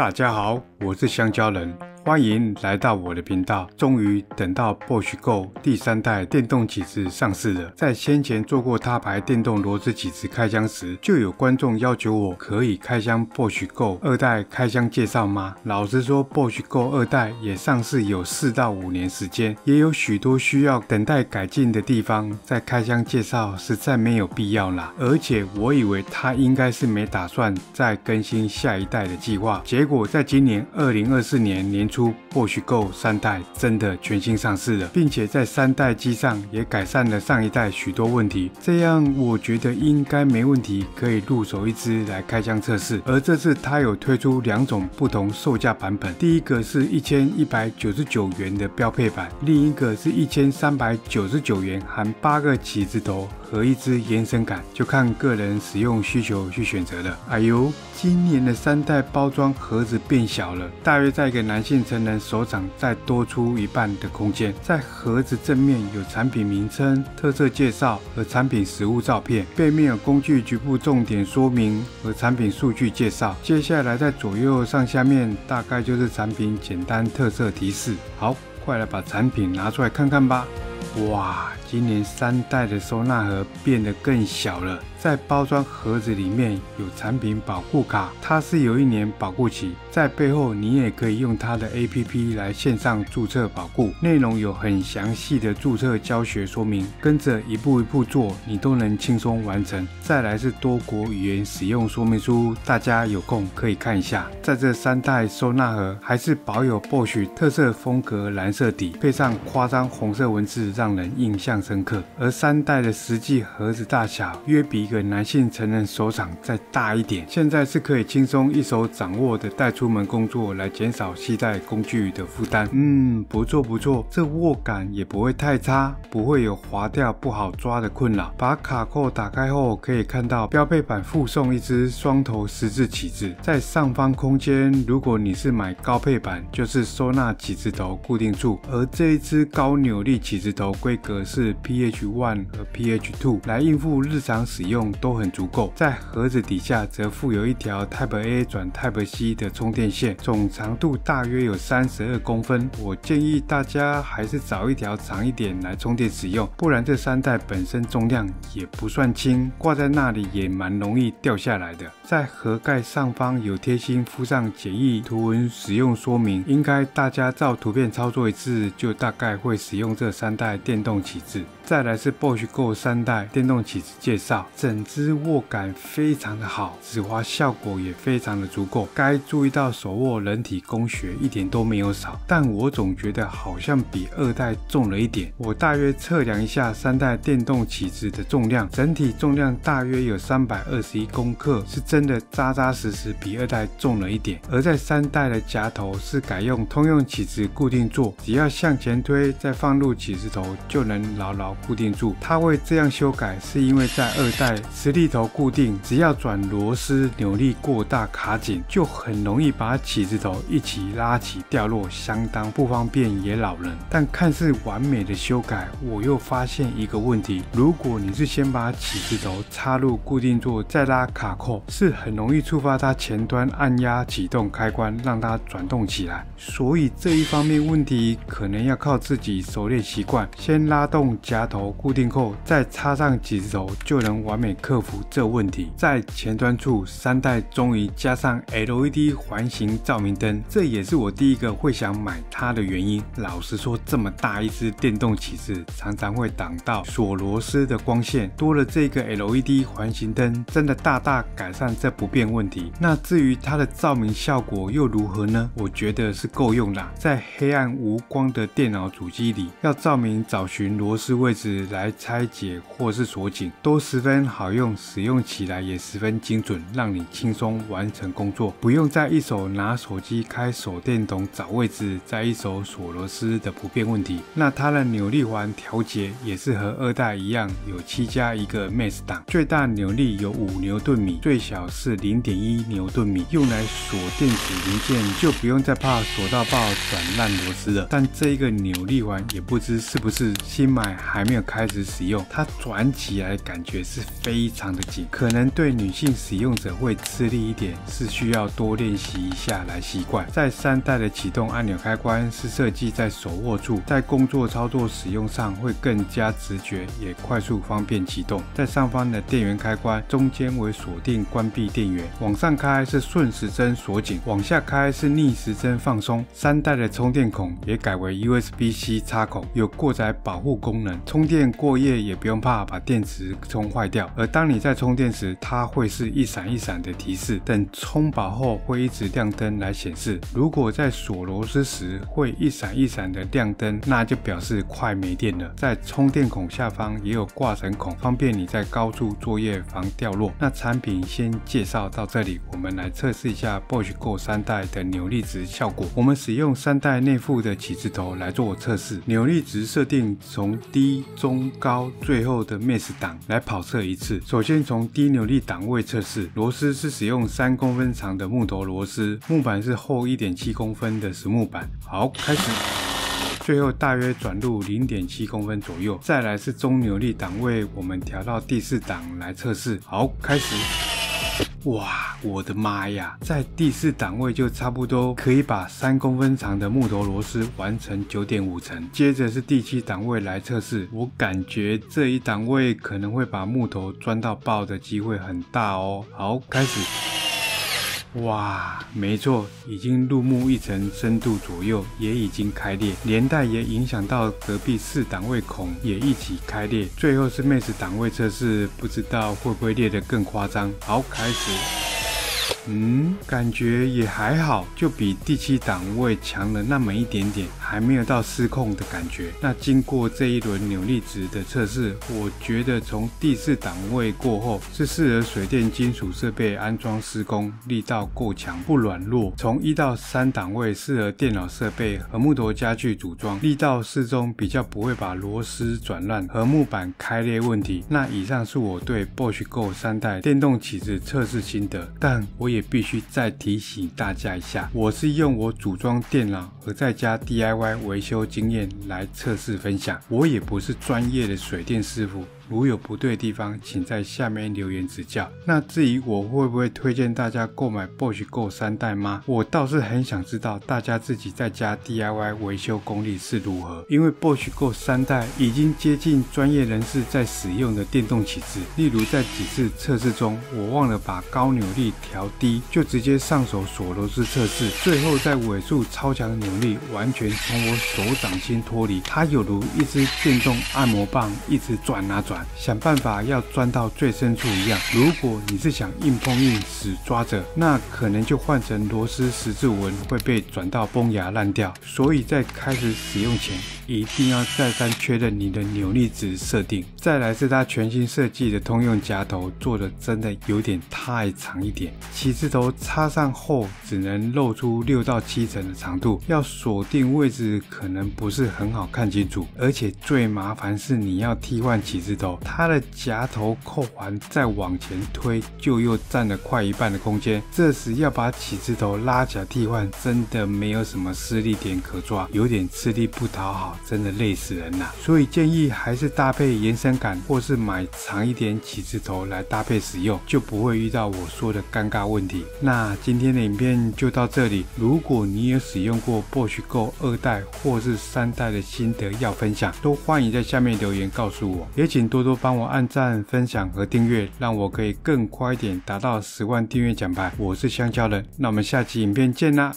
大家好，我是香蕉人。欢迎来到我的频道。终于等到 Bosch Go 第三代电动起子上市了。在先前做过他牌电动螺丝起子开箱时，就有观众要求我可以开箱 Bosch Go 二代开箱介绍吗？老实说，Bosch Go 二代也上市有四到五年时间，也有许多需要等待改进的地方，在开箱介绍实在没有必要啦。而且我以为他应该是没打算再更新下一代的计划，结果在今年二零二四年年。出 Bosch Go 三代真的全新上市了，并且在三代机上也改善了上一代许多问题，这样我觉得应该没问题，可以入手一支来开箱测试。而这次它有推出两种不同售价版本，第一个是一千一百九十九元的标配版，另一个是一千三百九十九元含八个起子头。和一支延伸杆，就看个人使用需求去选择了。哎呦，今年的三代包装盒子变小了，大约在一个男性成人手掌再多出一半的空间。在盒子正面有产品名称、特色介绍和产品实物照片，背面有工具局部重点说明和产品数据介绍。接下来在左右上下面大概就是产品简单特色提示。好，快来把产品拿出来看看吧。哇，今年三代的收纳盒变得更小了。在包装盒子里面有产品保护卡，它是有一年保护期。在背后你也可以用它的 APP 来线上注册保护，内容有很详细的注册教学说明，跟着一步一步做，你都能轻松完成。再来是多国语言使用说明书，大家有空可以看一下。在这三代收纳盒还是保有 Bosch 特色风格蓝色底，配上夸张红色文字，让人印象深刻。而三代的实际盒子大小约比一。个男性成人手掌再大一点，现在是可以轻松一手掌握的带出门工作，来减少携带工具的负担。嗯，不错不错，这握感也不会太差，不会有滑掉不好抓的困扰。把卡扣打开后，可以看到标配版附送一支双头十字起子，在上方空间。如果你是买高配版，就是收纳起子头固定处，而这一支高扭力起子头规格是 PH One 和 PH Two，来应付日常使用。都很足够，在盒子底下则附有一条 Type A 转 Type C 的充电线，总长度大约有三十二公分。我建议大家还是找一条长一点来充电使用，不然这三代本身重量也不算轻，挂在那里也蛮容易掉下来的。在盒盖上方有贴心附上简易图文使用说明，应该大家照图片操作一次，就大概会使用这三代电动起子。再来是 Bosch Go 三代电动起子介绍，整只握感非常的好，指滑效果也非常的足够。该注意到手握人体工学一点都没有少，但我总觉得好像比二代重了一点。我大约测量一下三代电动起子的重量，整体重量大约有三百二十一公克，是真的扎扎实实比二代重了一点。而在三代的夹头是改用通用起子固定座，只要向前推，再放入起子头就能牢牢。固定住，它会这样修改，是因为在二代磁力头固定，只要转螺丝扭力过大卡紧，就很容易把起子头一起拉起掉落，相当不方便也扰人。但看似完美的修改，我又发现一个问题：如果你是先把起子头插入固定座，再拉卡扣，是很容易触发它前端按压启动开关，让它转动起来。所以这一方面问题，可能要靠自己熟练习惯，先拉动夹。头固定后，再插上几子头，就能完美克服这问题。在前端处，三代终于加上 LED 环形照明灯，这也是我第一个会想买它的原因。老实说，这么大一只电动起子，常常会挡到锁螺丝的光线，多了这个 LED 环形灯，真的大大改善这不便问题。那至于它的照明效果又如何呢？我觉得是够用啦。在黑暗无光的电脑主机里，要照明找寻螺是位置。来拆解或是锁紧都十分好用，使用起来也十分精准，让你轻松完成工作，不用再一手拿手机开手电筒找位置，再一手锁螺丝的不便问题。那它的扭力环调节也是和二代一样，有七加一个 Max 档，最大扭力有五牛顿米，最小是零点一牛顿米，用来锁电子零件就不用再怕锁到爆转烂螺丝了。但这一个扭力环也不知是不是新买还。没有开始使用，它转起来感觉是非常的紧，可能对女性使用者会吃力一点，是需要多练习一下来习惯。在三代的启动按钮开关是设计在手握处，在工作操作使用上会更加直觉，也快速方便启动。在上方的电源开关，中间为锁定关闭电源，往上开是顺时针锁紧，往下开是逆时针放松。三代的充电孔也改为 USB-C 插口，有过载保护功充电过夜也不用怕把电池充坏掉。而当你在充电时，它会是一闪一闪的提示，等充饱后会一直亮灯来显示。如果在锁螺丝时会一闪一闪的亮灯，那就表示快没电了。在充电孔下方也有挂绳孔，方便你在高处作业防掉落。那产品先介绍到这里，我们来测试一下 Bosch Go 三代的扭力值效果。我们使用三代内附的起子头来做测试，扭力值设定从低、中、高，最后的 miss 档来跑测一次。首先从低扭力档位测试，螺丝是使用三公分长的木头螺丝，木板是厚一点七公分的实木板。好，开始。最后大约转入零点七公分左右。再来是中扭力档位，我们调到第四档来测试。好，开始。哇，我的妈呀，在第四档位就差不多可以把三公分长的木头螺丝完成九点五层。接着是第七档位来测试，我感觉这一档位可能会把木头钻到爆的机会很大哦。好，开始。哇，没错，已经入木一层深度左右，也已经开裂，连带也影响到隔壁四档位孔也一起开裂。最后是 Max 档位测试，不知道会不会裂得更夸张。好，开始。嗯，感觉也还好，就比第七档位强了那么一点点，还没有到失控的感觉。那经过这一轮扭力值的测试，我觉得从第四档位过后是适合水电金属设备安装施工，力道够强，不软弱。从一到三档位适合电脑设备和木头家具组装，力道适中，比较不会把螺丝转乱和木板开裂问题。那以上是我对 Bosch Go 三代电动起子测试心得，但我。也必须再提醒大家一下，我是用我组装电脑和在家 DIY 维修经验来测试分享，我也不是专业的水电师傅。如有不对的地方，请在下面留言指教。那至于我会不会推荐大家购买 Bosch Go 三代吗？我倒是很想知道大家自己在家 DIY 维修功力是如何。因为 Bosch Go 三代已经接近专业人士在使用的电动起子。例如在几次测试中，我忘了把高扭力调低，就直接上手锁螺丝测试，最后在尾数超强扭力完全从我手掌心脱离，它有如一支电动按摩棒，一直转啊转。想办法要钻到最深处一样。如果你是想硬碰硬死抓着，那可能就换成螺丝十字纹会被转到崩牙烂掉。所以在开始使用前，一定要再三确认你的扭力值设定。再来是它全新设计的通用夹头，做的真的有点太长一点。起子头插上后，只能露出六到七成的长度，要锁定位置可能不是很好看清楚。而且最麻烦是你要替换起子头，它的夹头扣环再往前推，就又占了快一半的空间。这时要把起子头拉起来替换，真的没有什么施力点可抓，有点吃力不讨好。真的累死人了，所以建议还是搭配延伸杆，或是买长一点起子头来搭配使用，就不会遇到我说的尴尬问题。那今天的影片就到这里，如果你有使用过 Bosch Go 二代或是三代的心得要分享，都欢迎在下面留言告诉我，也请多多帮我按赞、分享和订阅，让我可以更快一点达到十万订阅奖牌。我是香蕉人，那我们下期影片见啦！